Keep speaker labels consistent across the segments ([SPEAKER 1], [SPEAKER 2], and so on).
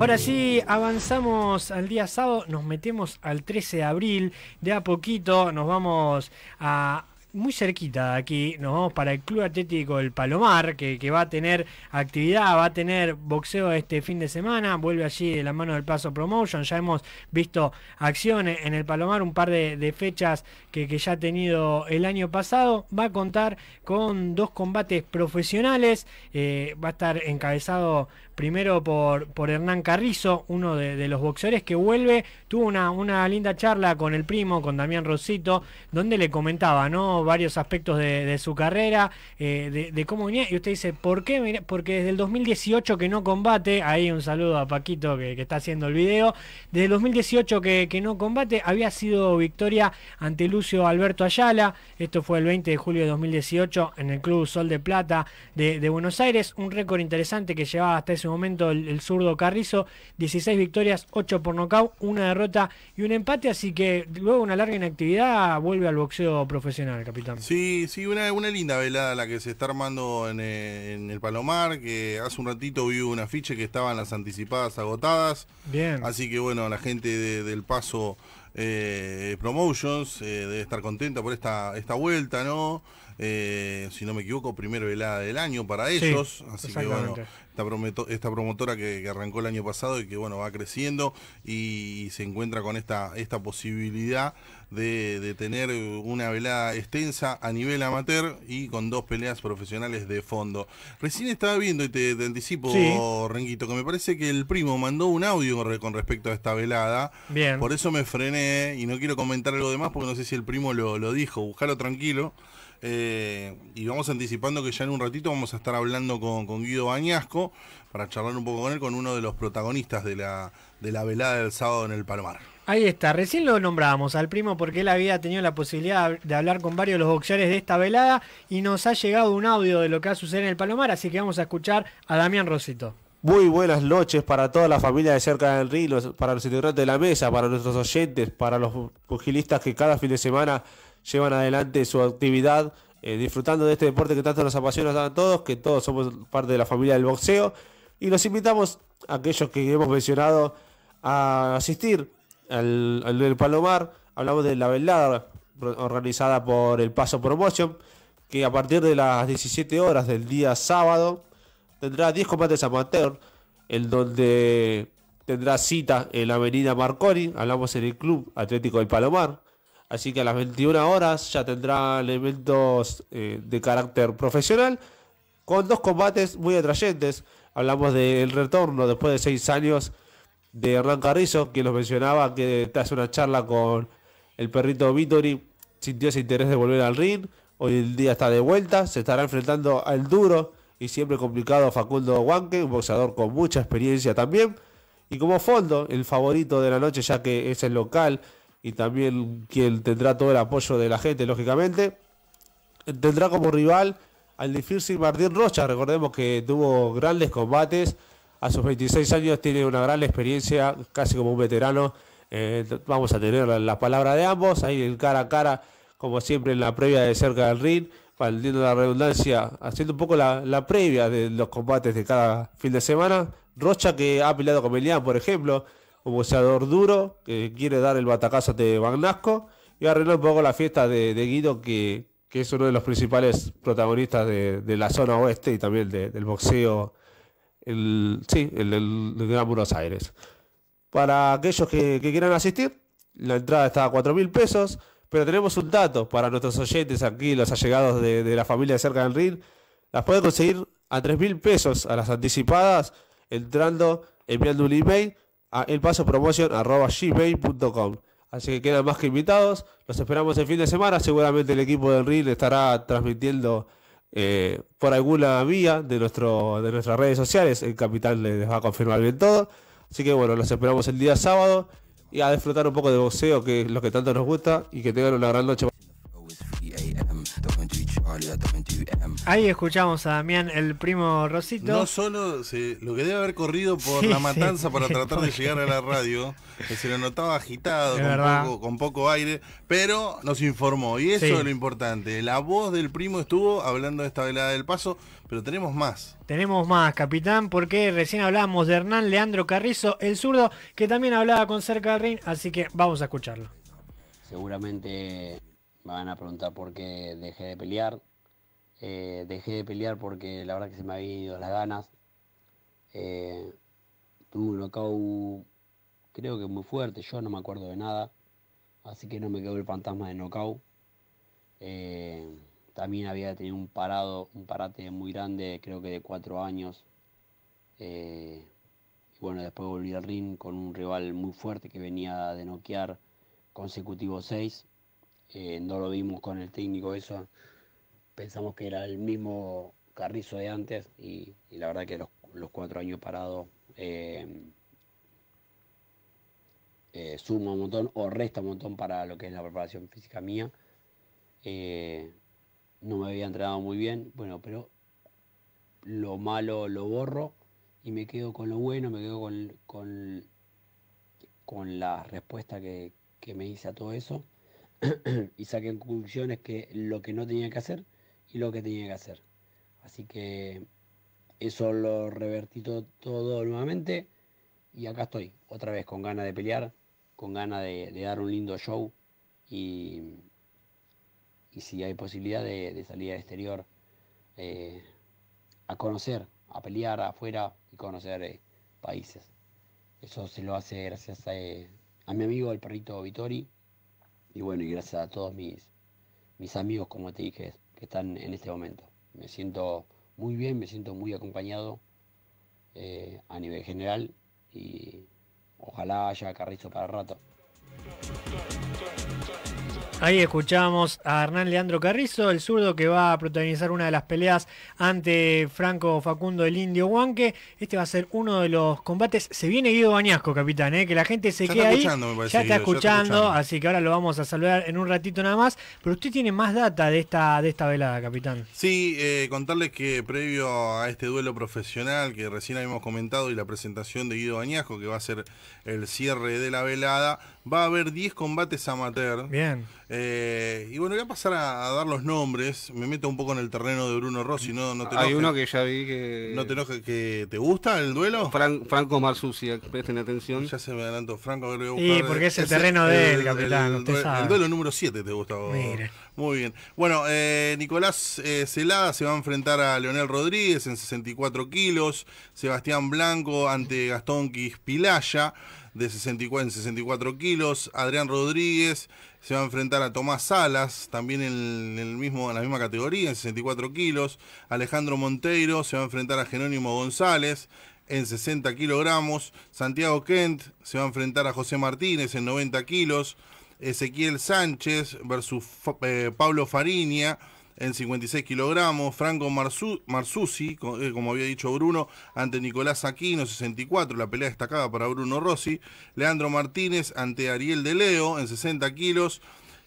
[SPEAKER 1] Ahora sí, avanzamos al día sábado, nos metemos al 13 de abril, de a poquito nos vamos a muy cerquita de aquí, nos vamos para el Club Atlético del Palomar, que, va a tener actividad, va a tener boxeo este fin de semana, vuelve allí de la mano del Paso Promotion, ya hemos visto acciones en el Palomar, un par de, fechas que, que, ya ha tenido el año pasado, va a contar con dos combates profesionales, eh, va a estar encabezado primero por, por Hernán Carrizo, uno de, los boxeadores que vuelve, tuvo una, una linda charla con el primo, con Damián Rosito, donde le comentaba, ¿no? varios aspectos de, su carrera, eh, de, cómo venía, y usted dice, ¿por qué? Porque desde el 2018 que no combate, ahí un saludo a Paquito que, que está haciendo el video, desde el 2018 que, que, no combate, había sido victoria ante Lucio Alberto Ayala, esto fue el 20 de julio de 2018 en el Club Sol de Plata de, de Buenos Aires, un récord interesante que llevaba hasta ese momento el, el zurdo Carrizo, 16 victorias, 8 por nocaut, una derrota y un empate, así que luego una larga inactividad vuelve al boxeo profesional, capitán.
[SPEAKER 2] Sí, sí, una, una linda velada la que se está armando en, eh, en, el Palomar, que hace un ratito vi un afiche que estaban las anticipadas agotadas.
[SPEAKER 1] Bien.
[SPEAKER 2] Así que bueno, la gente de, del paso eh, Promotions eh, debe estar contenta por esta, esta vuelta, ¿no? Eh, si no me equivoco, primera velada del año para ellos.
[SPEAKER 1] Sí,
[SPEAKER 2] así que bueno, esta, prometo, esta promotora que, que, arrancó el año pasado y que bueno va creciendo y, y se encuentra con esta, esta posibilidad de, de, tener una velada extensa a nivel amateur y con dos peleas profesionales de fondo. Recién estaba viendo y te, te anticipo, sí. Renguito, que me parece que el primo mandó un audio con respecto a esta velada.
[SPEAKER 1] Bien.
[SPEAKER 2] Por eso me frené y no quiero comentar algo demás porque no sé si el primo lo, lo dijo. Buscalo tranquilo. Eh, y vamos anticipando que ya en un ratito vamos a estar hablando con, con, Guido Bañasco para charlar un poco con él, con uno de los protagonistas de la, de la velada del sábado en el Palomar.
[SPEAKER 1] Ahí está, recién lo nombrábamos al primo porque él había tenido la posibilidad de hablar con varios de los boxeadores de esta velada y nos ha llegado un audio de lo que va a suceder en el Palomar, así que vamos a escuchar a Damián Rosito.
[SPEAKER 3] Muy buenas noches para toda la familia de cerca del río, para los integrantes de la mesa, para nuestros oyentes, para los pugilistas que cada fin de semana llevan adelante su actividad, eh, disfrutando de este deporte que tanto nos apasiona a todos, que todos somos parte de la familia del boxeo. Y los invitamos a aquellos que hemos mencionado a asistir al, del Palomar. Hablamos de la velada organizada por el Paso Promotion, que a partir de las 17 horas del día sábado tendrá 10 combates amateur, en donde tendrá cita en la avenida Marconi, hablamos en el Club Atlético del Palomar. Así que a las 21 horas ya tendrá elementos eh, de carácter profesional con dos combates muy atrayentes. Hablamos del retorno después de seis años de Hernán Carrizo, quien nos mencionaba que hace una charla con el perrito Vittori, sintió ese interés de volver al ring. Hoy el día está de vuelta, se estará enfrentando al duro y siempre complicado Facundo Huanque, un boxeador con mucha experiencia también. Y como fondo, el favorito de la noche, ya que es el local y también quien tendrá todo el apoyo de la gente, lógicamente. Tendrá como rival al difícil Martín Rocha. Recordemos que tuvo grandes combates. A sus 26 años tiene una gran experiencia, casi como un veterano. Eh, vamos a tener la, la, palabra de ambos, ahí el cara a cara, como siempre en la previa de cerca del ring, valdiendo la redundancia, haciendo un poco la, la, previa de los combates de cada fin de semana. Rocha que ha peleado con Melián, por ejemplo, un boxeador duro que quiere dar el batacazo de Bagnasco y arreglar un poco la fiesta de, de Guido que, que, es uno de los principales protagonistas de, de la zona oeste y también de, del boxeo el, sí, el del Gran Buenos Aires. Para aquellos que, que, quieran asistir, la entrada está a 4 mil pesos, pero tenemos un dato para nuestros oyentes aquí, los allegados de, de la familia de cerca del RIN, las pueden conseguir a 3 mil pesos a las anticipadas, entrando, enviando un email a elpasopromotion.gmail.com Así que quedan más que invitados. Los esperamos el fin de semana. Seguramente el equipo del RIL estará transmitiendo eh, por alguna vía de, nuestro, de nuestras redes sociales. El capitán les va a confirmar bien todo. Así que bueno, los esperamos el día sábado y a disfrutar un poco de boxeo, que es lo que tanto nos gusta, y que tengan una gran noche.
[SPEAKER 1] Ahí escuchamos a Damián, el primo Rosito.
[SPEAKER 2] No solo se- lo que debe haber corrido por
[SPEAKER 1] Sí,
[SPEAKER 2] la
[SPEAKER 1] sí.
[SPEAKER 2] matanza para tratar de llegar a la radio, que se lo notaba agitado, con poco, con poco aire, pero nos informó. Y eso
[SPEAKER 1] Sí.
[SPEAKER 2] es lo importante. La voz del primo estuvo hablando de esta velada del paso, pero tenemos más.
[SPEAKER 1] Tenemos más, capitán, porque recién hablábamos de Hernán Leandro Carrizo, el zurdo, que también hablaba con cerca del ring, así que vamos a escucharlo.
[SPEAKER 4] Seguramente me van a preguntar por qué dejé de pelear. Eh, dejé de pelear porque la verdad que se me habían ido las ganas. Eh, tuve un knockout creo que muy fuerte, yo no me acuerdo de nada. Así que no me quedó el fantasma de knockout. Eh, también había tenido un parado, un parate muy grande, creo que de cuatro años. Eh, y bueno, después volví al ring con un rival muy fuerte que venía de noquear consecutivo 6. no lo vimos con el técnico eso. Pensamos que era el mismo Carrizo de antes y, la verdad que los, los cuatro años parados eh, eh, suma un montón o resta un montón para lo que es la preparación física mía. Eh, no me había entrenado muy bien, bueno, pero lo malo lo borro y me quedo con lo bueno, me quedo con, con, con la respuesta que, que me hice a todo eso y saqué conclusiones que lo que no tenía que hacer y lo que tenía que hacer. Así que eso lo revertí to- todo nuevamente y acá estoy, otra vez con ganas de pelear, con ganas de, dar un lindo show y, si hay posibilidad de, salir al exterior eh, a conocer, a pelear afuera y conocer eh, países. Eso se lo hace gracias a, eh, a mi amigo el perrito Vitori y bueno, y gracias a todos mis, mis amigos, como te dije, que están en este momento. Me siento muy bien, me siento muy acompañado eh, a nivel general y ojalá haya carrizo para rato.
[SPEAKER 1] Ahí escuchamos a Hernán Leandro Carrizo, el zurdo que va a protagonizar una de las peleas ante Franco Facundo el Indio Huanque. Este va a ser uno de los combates. Se viene Guido Bañasco, capitán, ¿eh? que la gente se
[SPEAKER 2] Ya
[SPEAKER 1] queda
[SPEAKER 2] está
[SPEAKER 1] ahí.
[SPEAKER 2] escuchando, me parece,
[SPEAKER 1] ya está
[SPEAKER 2] Guido, ya está
[SPEAKER 1] escuchando,
[SPEAKER 2] escuchando.
[SPEAKER 1] así que ahora lo vamos a saludar en un ratito nada más. Pero usted tiene más data de esta, de esta velada, capitán.
[SPEAKER 2] Sí, eh, contarles que previo a este duelo profesional que recién habíamos comentado y la presentación de Guido Bañasco, que va a ser el cierre de la velada, va a haber 10 combates amateur.
[SPEAKER 1] Bien.
[SPEAKER 2] Eh, y bueno, voy a pasar a, a dar los nombres. Me meto un poco en el terreno de Bruno Rossi. No, no te
[SPEAKER 3] Hay uno que ya vi que.
[SPEAKER 2] ¿No te enojes que te gusta el duelo?
[SPEAKER 3] Fran- Franco Marsucia, presten atención.
[SPEAKER 2] Ya se me adelantó Franco. a ver, voy a
[SPEAKER 1] Sí, porque es el
[SPEAKER 2] ese-
[SPEAKER 1] terreno de él, capitán,
[SPEAKER 2] El,
[SPEAKER 1] usted
[SPEAKER 2] el
[SPEAKER 1] sabe.
[SPEAKER 2] duelo número 7 te gusta. vos.
[SPEAKER 1] Mire.
[SPEAKER 2] Muy bien. Bueno, eh, Nicolás eh, Celada se va a enfrentar a Leonel Rodríguez en 64 kilos. Sebastián Blanco ante Gastón Quispilaya de 64, en 64 kilos. Adrián Rodríguez se va a enfrentar a Tomás Salas, también en, el mismo, en la misma categoría, en 64 kilos. Alejandro Monteiro se va a enfrentar a Jerónimo González en 60 kilogramos. Santiago Kent se va a enfrentar a José Martínez en 90 kilos. Ezequiel Sánchez versus eh, Pablo Fariña en 56 kilogramos. Franco Marzu- Marzusi, eh, como había dicho Bruno, ante Nicolás Aquino, 64. La pelea destacada para Bruno Rossi. Leandro Martínez ante Ariel de Leo en 60 kilos.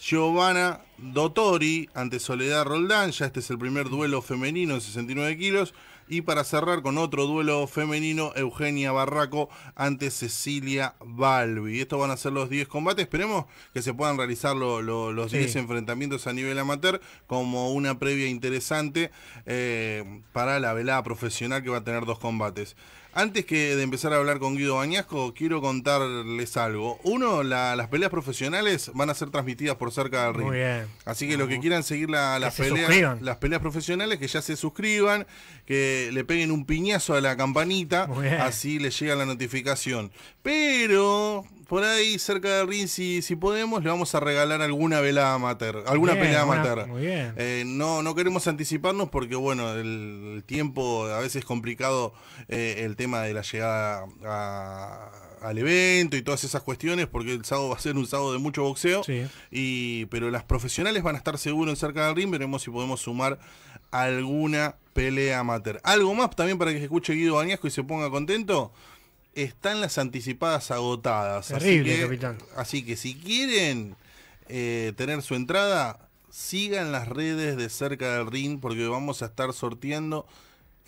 [SPEAKER 2] Giovanna Dottori ante Soledad Roldán, ya este es el primer duelo femenino en 69 kilos. Y para cerrar con otro duelo femenino, Eugenia Barraco ante Cecilia Balbi. Estos van a ser los 10 combates. Esperemos que se puedan realizar lo- lo- los
[SPEAKER 1] Sí.
[SPEAKER 2] 10 enfrentamientos a nivel amateur como una previa interesante eh, para la velada profesional que va a tener dos combates. Antes que de empezar a hablar con Guido Bañasco, quiero contarles algo. Uno, la- las peleas profesionales van a ser transmitidas por cerca del ring.
[SPEAKER 1] Muy bien.
[SPEAKER 2] Así que los que quieran seguir la- las, peleas, las peleas profesionales, que ya se suscriban, que le peguen un piñazo a la campanita, así les llega la notificación. Pero por ahí cerca del ring, si, si podemos, le vamos a regalar alguna velada amateur, alguna
[SPEAKER 1] Bien,
[SPEAKER 2] pelea amateur.
[SPEAKER 1] muy bien.
[SPEAKER 2] Eh, no, no queremos anticiparnos porque, bueno, el, el tiempo a veces es complicado eh, el tema de la llegada a- al evento y todas esas cuestiones, porque el sábado va a ser un sábado de mucho boxeo.
[SPEAKER 1] Sí.
[SPEAKER 2] Y, pero las profesionales van a estar seguro en cerca del ring. Veremos si podemos sumar alguna pelea amateur. Algo más también para que se escuche Guido Bañasco y se ponga contento. Están las anticipadas agotadas.
[SPEAKER 1] Terrible,
[SPEAKER 2] así que,
[SPEAKER 1] capitán.
[SPEAKER 2] Así que si quieren eh, tener su entrada, sigan las redes de cerca del ring porque vamos a estar sorteando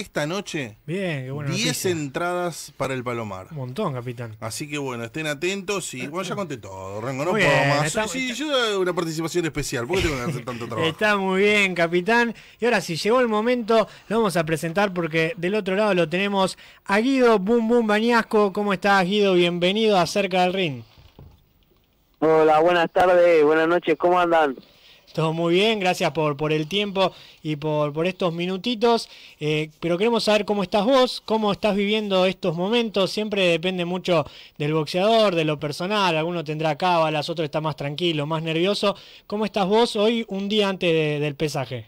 [SPEAKER 2] esta noche
[SPEAKER 1] Bien, qué buena
[SPEAKER 2] 10
[SPEAKER 1] noticia.
[SPEAKER 2] entradas para el Palomar.
[SPEAKER 1] Un montón, capitán.
[SPEAKER 2] Así que bueno, estén atentos y bueno, ya conté todo, Rengo, no
[SPEAKER 1] Muy
[SPEAKER 2] puedo
[SPEAKER 1] bien,
[SPEAKER 2] más.
[SPEAKER 1] está-
[SPEAKER 2] sí, yo hago una participación especial, ¿por qué tengo que hacer tanto trabajo?
[SPEAKER 1] Está muy bien, capitán. Y ahora sí, llegó el momento, lo vamos a presentar porque del otro lado lo tenemos a Guido Bum Bum Bañasco. ¿Cómo estás, Guido? Bienvenido a Cerca del Ring.
[SPEAKER 5] Hola, buenas tardes, buenas noches, ¿cómo andan?
[SPEAKER 1] Todo muy bien, gracias por, por el tiempo y por, por estos minutitos. Eh, pero queremos saber cómo estás vos, cómo estás viviendo estos momentos. Siempre depende mucho del boxeador, de lo personal. Alguno tendrá cábalas, otro está más tranquilo, más nervioso. ¿Cómo estás vos hoy, un día antes de- del pesaje?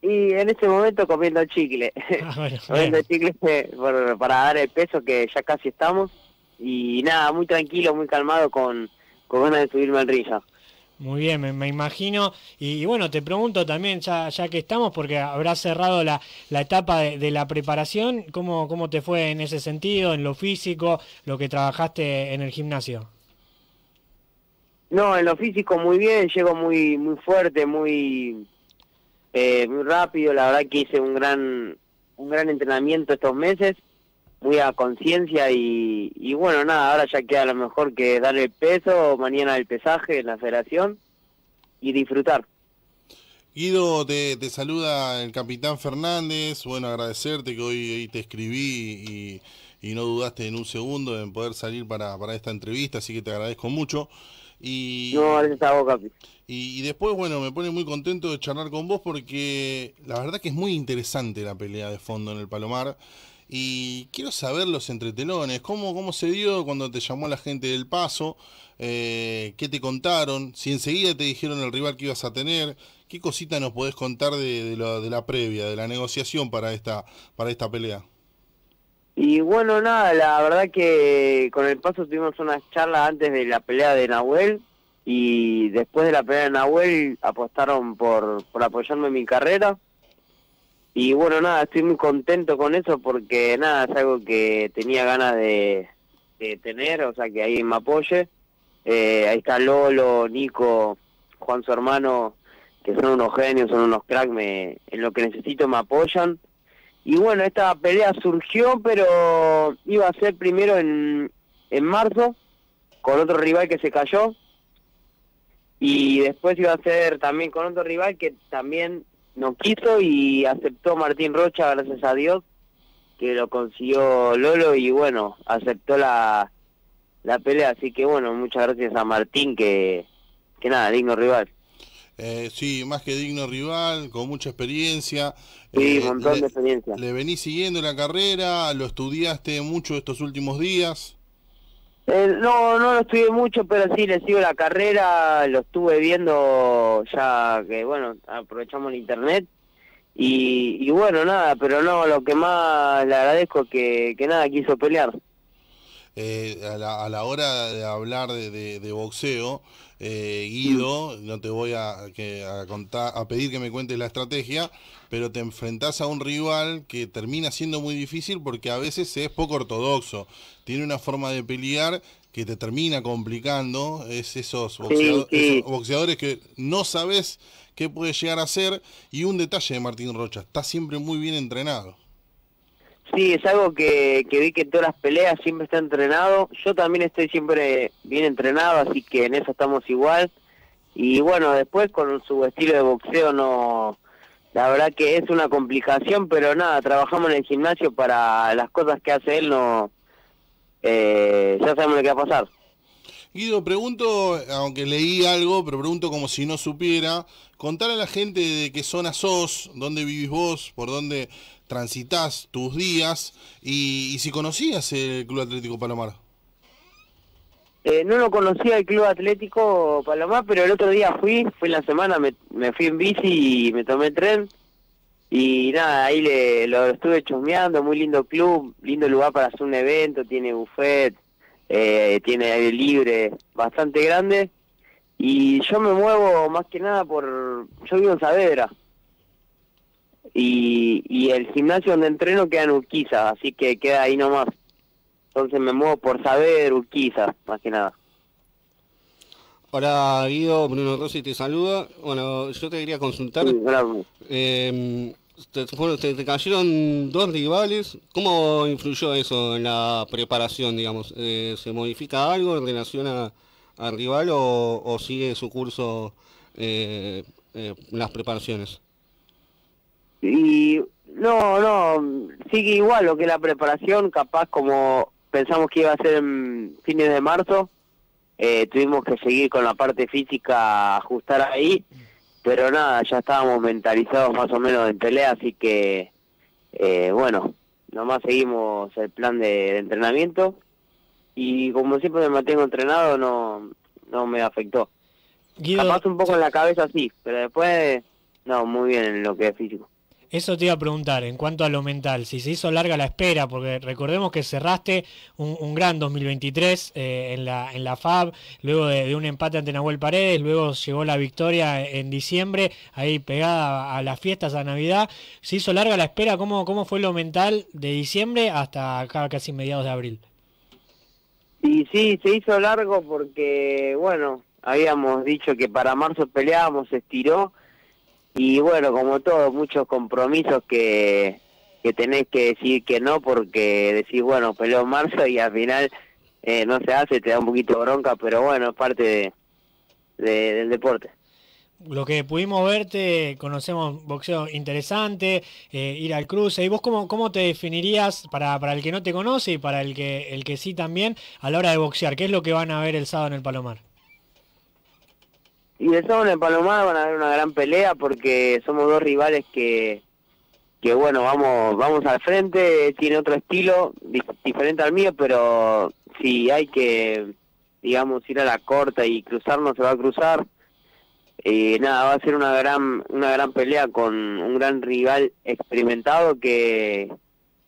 [SPEAKER 5] Y en este momento comiendo chicle,
[SPEAKER 1] Ah, bueno,
[SPEAKER 5] comiendo chicle eh, para dar el peso que ya casi estamos. Y nada, muy tranquilo, muy calmado con, con ganas de subirme al ring.
[SPEAKER 1] Muy bien, me, imagino. Y, bueno, te pregunto también, ya, que estamos, porque habrás cerrado la, etapa de, de la preparación, ¿cómo, ¿cómo te fue en ese sentido, en lo físico, lo que trabajaste en el gimnasio?
[SPEAKER 5] No, en lo físico muy bien, llego muy muy fuerte, muy eh, muy rápido. La verdad que hice un gran un gran entrenamiento estos meses, muy a conciencia y, y bueno, nada, ahora ya queda lo mejor que dar el peso, mañana el pesaje en la federación y disfrutar.
[SPEAKER 2] Guido, te, te saluda el capitán Fernández. Bueno, agradecerte que hoy, hoy te escribí y, y no dudaste en un segundo en poder salir para, para esta entrevista, así que te agradezco mucho. Y,
[SPEAKER 5] No, gracias a vos, Capi.
[SPEAKER 2] y, y después, bueno, me pone muy contento de charlar con vos porque la verdad que es muy interesante la pelea de fondo en el Palomar. Y quiero saber los entretelones, cómo, cómo se dio cuando te llamó la gente del paso, eh, qué te contaron, si enseguida te dijeron el rival que ibas a tener, qué cosita nos podés contar de, de, lo- de la previa, de la negociación para esta, para esta pelea.
[SPEAKER 5] Y bueno, nada, la verdad que con el paso tuvimos una charla antes de la pelea de Nahuel y después de la pelea de Nahuel apostaron por, por apoyarme en mi carrera. Y bueno, nada, estoy muy contento con eso porque nada, es algo que tenía ganas de, de tener, o sea, que alguien me apoye. Eh, ahí está Lolo, Nico, Juan su hermano, que son unos genios, son unos cracks, me, en lo que necesito me apoyan. Y bueno, esta pelea surgió, pero iba a ser primero en, en marzo, con otro rival que se cayó. Y después iba a ser también con otro rival que también no quiso y aceptó Martín Rocha, gracias a Dios, que lo consiguió Lolo y bueno, aceptó la, la pelea. Así que bueno, muchas gracias a Martín, que, que nada, digno rival.
[SPEAKER 2] Eh, sí, más que digno rival, con mucha experiencia.
[SPEAKER 5] Sí,
[SPEAKER 2] Eh,
[SPEAKER 5] un montón
[SPEAKER 2] le-
[SPEAKER 5] de experiencia.
[SPEAKER 2] ¿Le venís siguiendo la carrera? ¿Lo estudiaste mucho estos últimos días?
[SPEAKER 5] Eh, no, no lo estudié mucho, pero sí le sigo la carrera, lo estuve viendo ya que, bueno, aprovechamos el internet. Y, y bueno, nada, pero no, lo que más le agradezco es que, que nada, quiso pelear.
[SPEAKER 2] Eh, a, la, a la hora de hablar de, de- de boxeo, eh, Guido, no te voy a, que, a contar, a pedir que me cuentes la estrategia, pero te enfrentás a un rival que termina siendo muy difícil porque a veces es poco ortodoxo. Tiene una forma de pelear que te termina complicando. Es esos,
[SPEAKER 5] sí.
[SPEAKER 2] esos boxeadores que no sabes qué puede llegar a ser. Y un detalle de Martín Rocha, está siempre muy bien entrenado.
[SPEAKER 5] Sí, es algo que, que vi que en todas las peleas siempre está entrenado. Yo también estoy siempre bien entrenado, así que en eso estamos igual. Y bueno, después con su estilo de boxeo no... La verdad que es una complicación, pero nada, trabajamos en el gimnasio para las cosas que hace él, no... Eh, ya sabemos lo que va a pasar.
[SPEAKER 2] Guido, pregunto, aunque leí algo, pero pregunto como si no supiera, contar a la gente de qué zona sos, dónde vivís vos, por dónde transitas tus días y, y si conocías el Club Atlético Palomar.
[SPEAKER 5] Eh, no lo conocía el Club Atlético Palomar, pero el otro día fui, fui en la semana, me, fui en bici y me tomé tren. Y nada, ahí le, lo estuve chusmeando, muy lindo club, lindo lugar para hacer un evento, tiene buffet, eh, tiene aire libre, bastante grande. Y yo me muevo más que nada por... Yo vivo en Saavedra. Y, y el gimnasio donde entreno queda en Urquiza, así que queda ahí nomás. Entonces me muevo por Saavedra, Urquiza, más que nada.
[SPEAKER 6] Hola Guido, Bruno Rossi te saluda. Bueno, yo te quería consultar.
[SPEAKER 5] Sí,
[SPEAKER 6] eh, te, bueno, te- te cayeron dos rivales. ¿Cómo influyó eso en la preparación, digamos? Eh, ¿Se modifica algo en relación a- al rival o, o sigue su curso eh, eh, las preparaciones?
[SPEAKER 5] Y no, no, sigue igual lo que la preparación, capaz como pensamos que iba a ser en fines de marzo, eh, tuvimos que seguir con la parte física, ajustar ahí, pero nada, ya estábamos mentalizados más o menos en pelea, así que eh, bueno, nomás seguimos el plan de, de entrenamiento y como siempre me mantengo entrenado, no, no me afectó.
[SPEAKER 1] Guido,
[SPEAKER 5] Capaz un poco en la cabeza sí, pero después no, muy bien en lo que es físico.
[SPEAKER 1] Eso te iba a preguntar en cuanto a lo mental, si se hizo larga la espera, porque recordemos que cerraste un, gran 2023 eh, en, la, en la FAB, luego de, de un empate ante Nahuel Paredes, luego llegó la victoria en diciembre, ahí pegada a las fiestas, a Navidad. Se hizo larga la espera, ¿cómo, cómo fue lo mental de diciembre hasta acá casi mediados de abril?
[SPEAKER 5] Y sí, se hizo largo porque, bueno, habíamos dicho que para marzo peleábamos, se estiró. Y bueno, como todo, muchos compromisos que, que tenés que decir que no porque decís, bueno, peleo en marzo y al final eh, no se hace, te da un poquito bronca, pero bueno, es parte de, de- del deporte.
[SPEAKER 1] Lo que pudimos verte, conocemos boxeo interesante, eh, ir al cruce. ¿Y vos cómo, cómo te definirías para, para el que no te conoce y para el que, el que sí también a la hora de boxear? ¿Qué es lo que van a ver el sábado en el Palomar?
[SPEAKER 5] Y de sábado en el Palomar van a haber una gran pelea porque somos dos rivales que, que bueno, vamos vamos al frente, tiene otro estilo dif- diferente al mío, pero si hay que, digamos, ir a la corta y cruzarnos, se va a cruzar. Y nada, va a ser una gran una gran pelea con un gran rival experimentado que,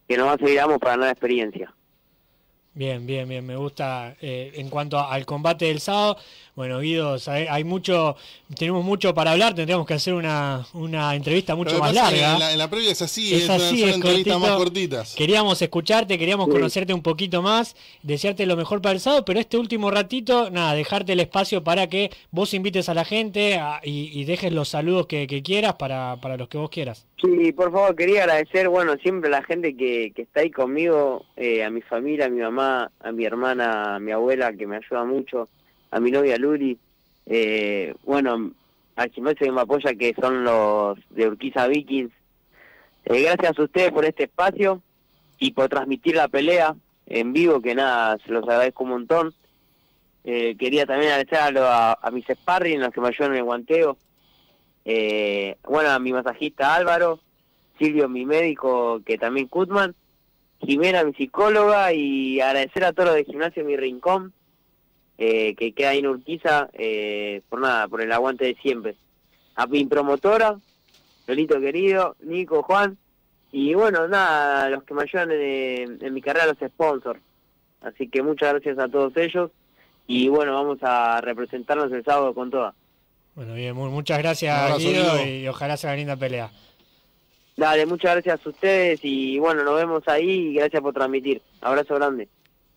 [SPEAKER 5] que nos va a servir para ganar experiencia.
[SPEAKER 1] Bien, bien, bien, me gusta. eh, en cuanto al combate del sábado, bueno, Guido, hay mucho, tenemos mucho para hablar, tendríamos que hacer una, una entrevista mucho más
[SPEAKER 2] es
[SPEAKER 1] larga.
[SPEAKER 2] En la, en la previa es así,
[SPEAKER 1] Es
[SPEAKER 2] es,
[SPEAKER 1] así,
[SPEAKER 2] son
[SPEAKER 1] es
[SPEAKER 2] entrevistas más cortitas.
[SPEAKER 1] Queríamos escucharte, queríamos
[SPEAKER 5] Sí.
[SPEAKER 1] conocerte un poquito más, desearte lo mejor para el sábado, pero este último ratito, nada, dejarte el espacio para que vos invites a la gente a- y, y dejes los saludos que, que quieras para, para los que vos quieras.
[SPEAKER 5] Sí, por favor, quería agradecer, bueno, siempre a la gente que, que está ahí conmigo, eh, a mi familia, a mi mamá, a mi hermana, a mi abuela, que me ayuda mucho, a mi novia Luri, eh, bueno, al gimnasio que me apoya, que son los de Urquiza Vikings. Eh, gracias a ustedes por este espacio y por transmitir la pelea en vivo, que nada, se los agradezco un montón. Eh, quería también agradecer a, a, a mis sparring, los que me ayudan en el guanteo. Eh, bueno, a mi masajista Álvaro, Silvio, mi médico, que también Kutman, Jimena, mi psicóloga, y agradecer a todos los de gimnasio Mi Rincón, eh, que queda ahí en Urquiza, eh, por nada, por el aguante de siempre. A mi promotora, Lolito querido, Nico, Juan, y bueno, nada, los que me ayudan en, mi carrera, los sponsors. Así que muchas gracias a todos ellos, y bueno, vamos a representarnos el sábado con todas.
[SPEAKER 1] Bueno, bien, mu- muchas gracias Guido y ojalá sea una linda pelea.
[SPEAKER 5] Dale, muchas gracias a ustedes y bueno, nos vemos ahí y gracias por transmitir. Abrazo grande.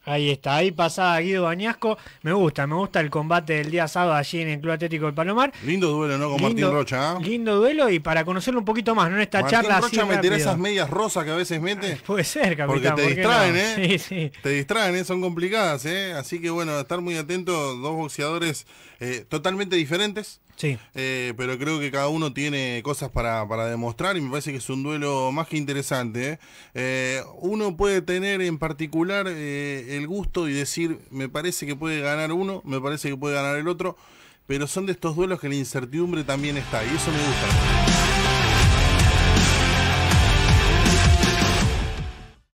[SPEAKER 1] Ahí está, ahí pasaba Guido Bañasco. Me gusta, me gusta el combate del día sábado allí en el Club Atlético del Palomar.
[SPEAKER 2] Lindo duelo, ¿no? Con
[SPEAKER 1] Lindo-
[SPEAKER 2] Martín Rocha, ¿ah?
[SPEAKER 1] Lindo duelo y para conocerlo un poquito más, ¿no? En esta
[SPEAKER 2] Martín
[SPEAKER 1] charla así
[SPEAKER 2] Rocha meterá esas medias rosas que a veces mete.
[SPEAKER 1] Puede ser, capitán.
[SPEAKER 2] Porque te
[SPEAKER 1] ¿por qué
[SPEAKER 2] distraen,
[SPEAKER 1] no?
[SPEAKER 2] ¿eh?
[SPEAKER 1] Sí, sí.
[SPEAKER 2] Te distraen, ¿eh? Son complicadas, ¿eh? Así que bueno, estar muy atentos, dos boxeadores eh, totalmente diferentes.
[SPEAKER 1] Sí.
[SPEAKER 2] Eh, pero creo que cada uno tiene cosas para, para demostrar y me parece que es un duelo más que interesante. ¿eh? Eh, uno puede tener en particular eh, el gusto y decir, me parece que puede ganar uno, me parece que puede ganar el otro, pero son de estos duelos que la incertidumbre también está y eso me gusta.